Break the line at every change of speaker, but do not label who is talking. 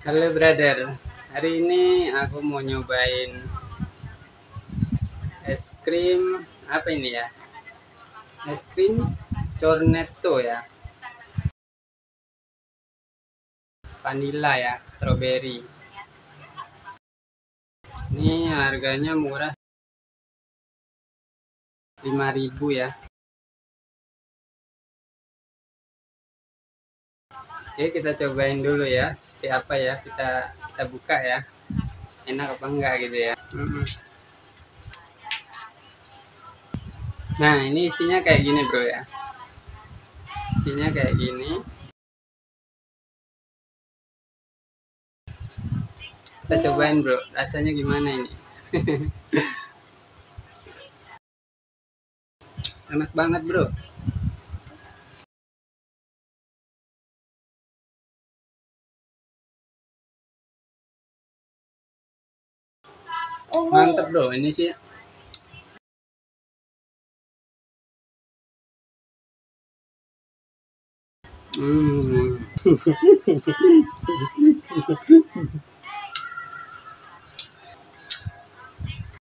Halo brother, hari ini aku mau nyobain es krim apa ini ya? Es krim cornetto ya, vanilla ya, strawberry. Ini harganya murah 5000 ya. Oke, kita cobain dulu ya. Seperti apa ya? Kita kita buka ya. Enak apa enggak gitu ya. Nah, ini isinya kayak gini, Bro ya. Isinya kayak gini. Kita cobain, Bro. Rasanya gimana ini? Enak banget, Bro. Mantap, Bro. Ini sih Hmm.